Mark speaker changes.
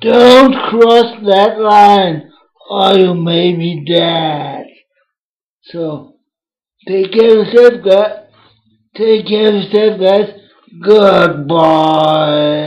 Speaker 1: Don't cross that line or you may be dead. So, take care of yourself, guys. Take care of yourself, guys. Goodbye.